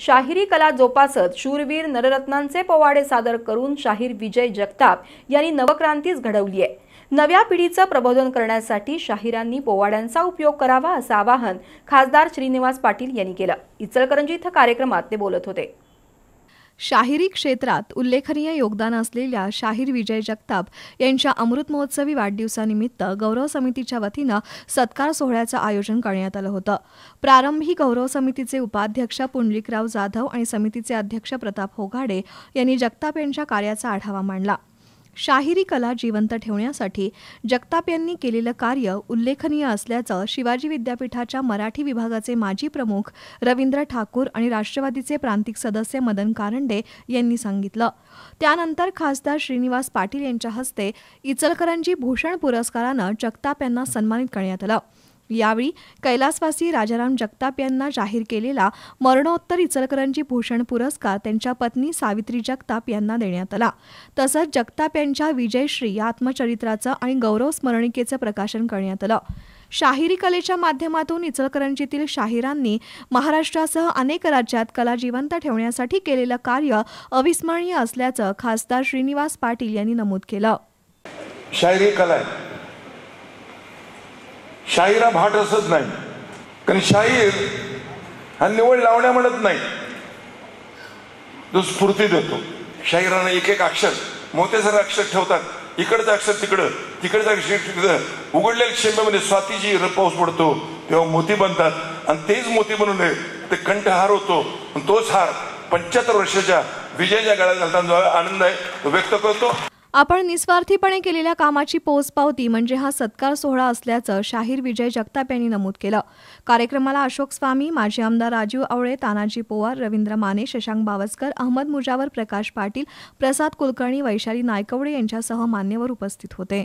शाहिरी कला जोपासत शूरवीर नररत्नांचे पोवाडे सादर करून शाहीर विजय जगताप यांनी नवक्रांतीच घडवली आहे. नव्या पिढीचं प्रबोधन करण्यासाठी शाहिरांनी पोवाड्यांचा उपयोग करावा असं आवाहन खासदार श्रीनिवास पाटील यांनी केलं. इचलकरंजी इथं कार्यक्रमात ते बोलत होते. शाहिरी क्षेत्रात उल्लेखनीय योगदान असलेल्या शाहीर विजय जगताप यांच्या अमृत महोत्सवी वाढदिवसानिमित्त गौरव समितीच्या वतीनं सत्कार सोहळ्याचं आयोजन करण्यात आलं होतं. प्रारंभी गौरव समितीचे उपाध्यक्ष पुंडलिकराव जाधव आणि समितीचे अध्यक्ष प्रताप होगाडे यांनी जगताप यांच्या कार्याचा आढावा मांडला. शाहिरी कला जिवंत ठेवण्यासाठी जगताप यांनी केलेलं कार्य उल्लेखनीय असल्याचं शिवाजी विद्यापीठाच्या मराठी विभागाचे माजी प्रमुख रवींद्र ठाकूर आणि राष्ट्रवादीचे प्रांतिक सदस्य मदन कारंडे यांनी सांगितलं. त्यानंतर खासदार श्रीनिवास पाटील यांच्या हस्ते इचलकरंजी भूषण पुरस्कारानं जगताप यांना सन्मानित करण्यात आलं. यावेळी कैलासवासी राजाराम जगताप यांना जाहीर केलेला मरणोत्तर इचलकरंजी भूषण पुरस्कार त्यांच्या पत्नी सावित्री जगताप यांना देण्यात आला. तसंच जगताप यांच्या विजयश्री या आत्मचरित्राचं आणि गौरव स्मरणिकेचं प्रकाशन करण्यात आलं. शाहिरी कलेच्या माध्यमातून इचलकरंजीतील शाहिरांनी महाराष्ट्रासह अनेक राज्यात कला जिवंत ठेवण्यासाठी केलेलं कार्य अविस्मरणीय असल्याचं खासदार श्रीनिवास पाटील यांनी नमूद केलं. शाहिरी कला आहे. शाहीरा भाट असत नाही. कारण शाहीर हा निवड लावण्या म्हणत नाही. जो स्फूर्ती देतो. शाहिरानं एक एक अक्षर मोत्यासारखं अक्षर ठेवतात. इकडचं अक्षर तिकडं तिकडचं अक्षर तिकडं. उघडलेल्या शेंब्यामध्ये स्वातीची पाऊस पडतो तेव्हा मोती बनतात. आणि तेच मोती बनवले ते कंठहार होतो. तोच हार पंच्याहत्तर वर्षाच्या विजयाच्या गळ्यात घालताना जो आनंद आहे तो व्यक्त करतो. आपण निस्वार्थीपणे केलेल्या कामाची पोचपावती म्हणजे हा सत्कार सोहळा असल्याचं शाहीर विजय जगताप यांनी नमूद केलं. कार्यक्रमाला अशोक स्वामी माजी आमदार राजीव आवळे तानाजी पोवार रवींद्र माने शशांक बावस्कर अहमद मुजावर प्रकाश पाटील प्रसाद कुलकर्णी वैशाली नायकवडे यांच्यासह मान्यवर उपस्थित होते.